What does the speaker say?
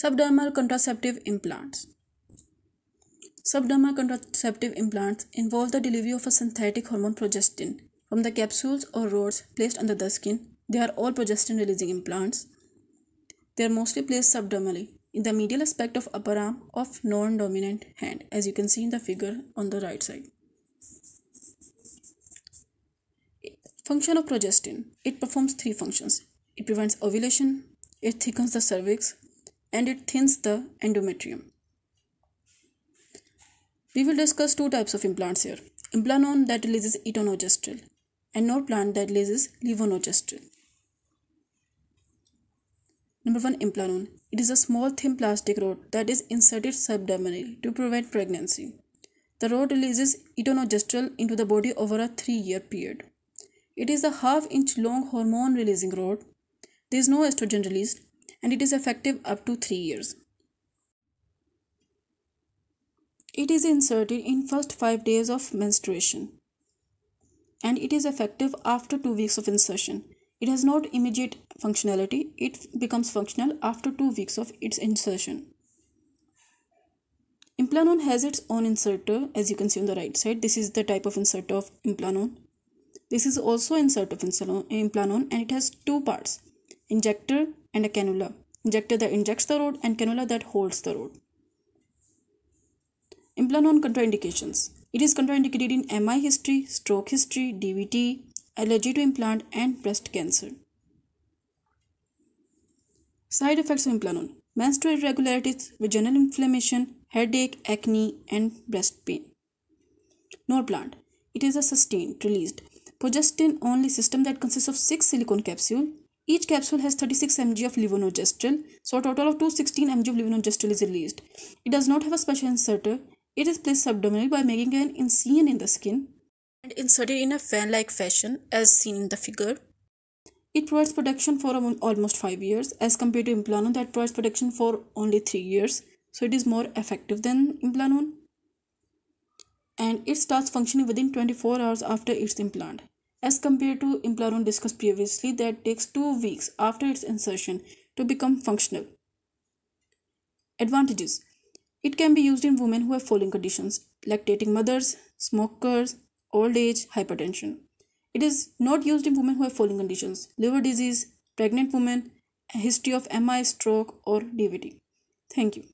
Subdermal contraceptive implants. Subdermal contraceptive implants involve the delivery of a synthetic hormone progestin from the capsules or rods placed under the skin. They are all progestin releasing implants. They are mostly placed subdermally in the medial aspect of upper arm of non-dominant hand as you can see in the figure on the right side. Function of progestin. It performs three functions. It prevents ovulation, it thickens the cervix, and it thins the endometrium. We will discuss two types of implants here. Implanon that releases etonogestrel and Norplant that releases levonorgestrel. Number 1 Implanon. It is a small thin plastic rod that is inserted subdermally to prevent pregnancy. The rod releases etonogestrel into the body over a 3 year period. It is a half inch long hormone releasing rod. There is no estrogen released and it is effective up to 3 years. It is inserted in first 5 days of menstruation and it is effective after 2 weeks of insertion. It has not immediate functionality. It becomes functional after 2 weeks of its insertion. Implanon has its own inserter as you can see on the right side. This is the type of inserter of Implanon. This is also insert of Implanon and it has two parts, injector and a cannula. Injector that injects the rod and cannula that holds the rod. Implanon contraindications. It is contraindicated in MI history, stroke history, DVT, allergy to implant and breast cancer. Side effects of Implanon. Menstrual irregularities, vaginal inflammation, headache, acne and breast pain. Norplant. It is a sustained, released, progestin only system that consists of 6 silicone capsules each capsule has 36 mg of levonorgestrel, so a total of 216 mg of levonorgestrel is released. It does not have a special inserter. It is placed subdermally by making an incision in the skin and inserted in a fan-like fashion as seen in the figure. It provides protection for almost 5 years as compared to Implanon that provides protection for only 3 years. So it is more effective than Implanon. And it starts functioning within 24 hours after its implant as compared to Implanon discussed previously that takes 2 weeks after its insertion to become functional. Advantages It can be used in women who have following conditions lactating mothers, smokers, old age, hypertension. It is not used in women who have following conditions liver disease, pregnant women, history of MI, stroke, or DVT. Thank you.